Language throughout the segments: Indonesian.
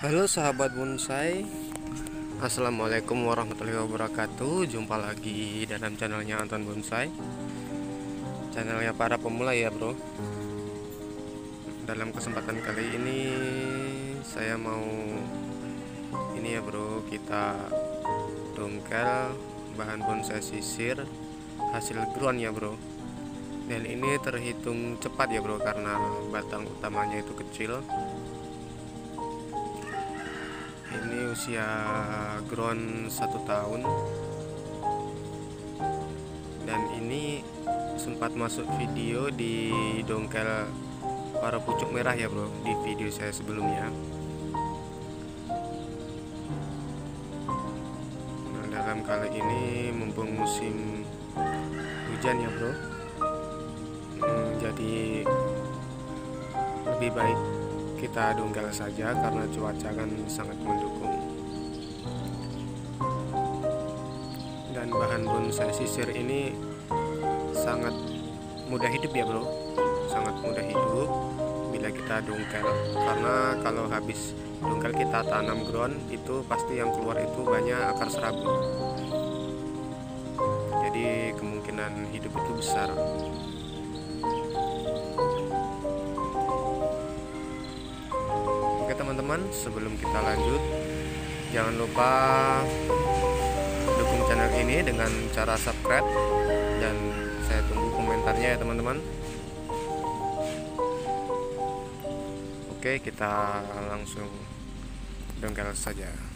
Halo sahabat bonsai. Assalamualaikum warahmatullahi wabarakatuh. Jumpa lagi dalam channelnya Anton Bonsai. Channelnya para pemula ya bro. Dalam kesempatan kali ini Saya mau Ini ya bro Kita Dongkel Bahan bonsai sisir Hasil ground ya bro. Dan ini terhitung cepat ya bro Karena batang utamanya itu kecil usia ground satu tahun. Dan ini sempat masuk video di dongkel para pucuk merah ya bro di video saya sebelumnya. Nah dalam kali ini mumpung musim hujan ya bro hmm, jadi lebih baik kita dongkel saja karena cuaca kan sangat mendukung bahan bonsai sisir ini sangat mudah hidup ya bro. Sangat mudah hidup bila kita dongkel. Karena kalau habis dongkel kita tanam ground itu pasti yang keluar itu banyak akar serabut jadi kemungkinan hidup itu besar. Teman-teman sebelum kita lanjut jangan lupa channel ini dengan cara subscribe. Dan saya tunggu komentarnya ya teman-teman. Oke kita langsung dongkel saja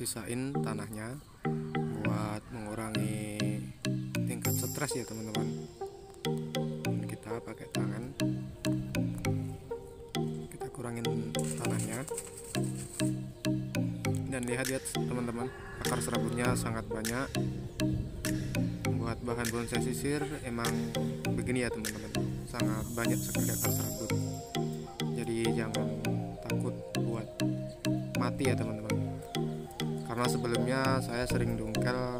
sisain tanahnya buat mengurangi tingkat stres ya teman-teman. Kita pakai tangan. Kita kurangin tanahnya. Dan lihat lihat teman-teman akar serabutnya sangat banyak. Buat bahan bonsai sisir emang begini ya teman-teman. Sangat banyak sekali akar serabut. Jadi jangan takut buat mati ya teman-teman karena sebelumnya saya sering dungkel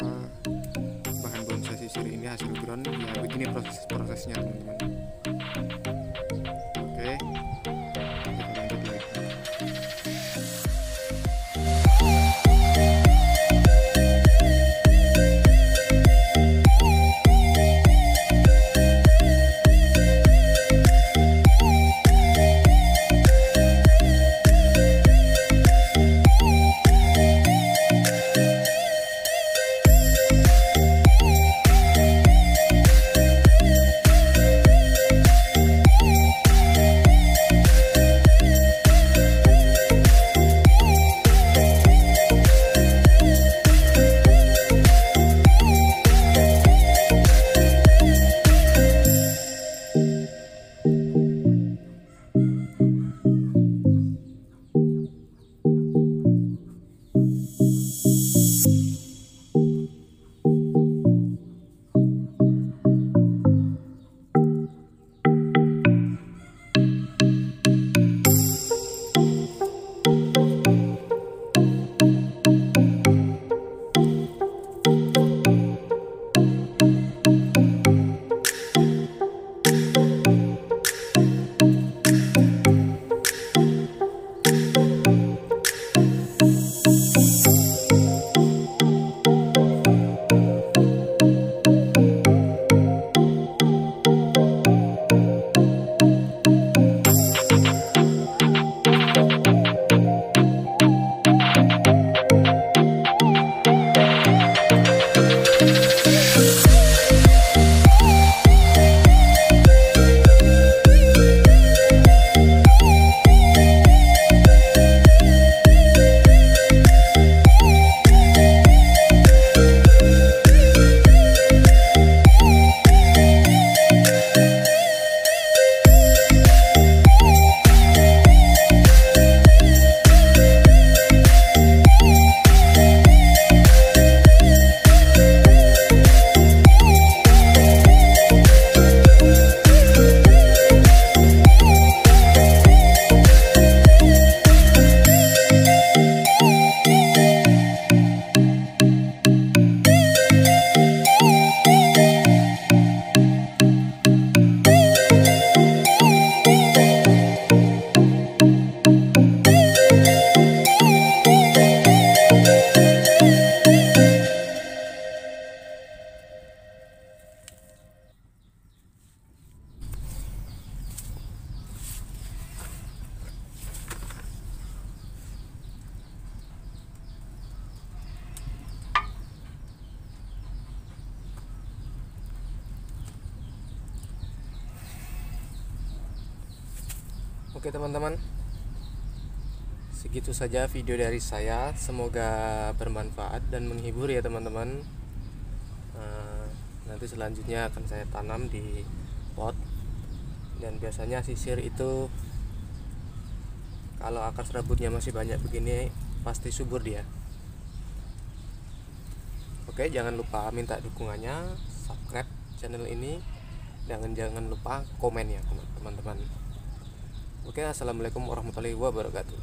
bahan bonsai sisir ini hasil ground ya begini proses prosesnya teman-teman Oke teman-teman. Segitu saja video dari saya. Semoga bermanfaat dan menghibur ya teman-teman. Eh, Nanti selanjutnya akan saya tanam di pot. Dan biasanya sisir itu Kalau akar serabutnya masih banyak begini Pasti subur dia. Oke jangan lupa minta dukungannya Subscribe channel ini. Jangan jangan lupa komen ya teman-teman Oke, assalamualaikum warahmatullahi wabarakatuh.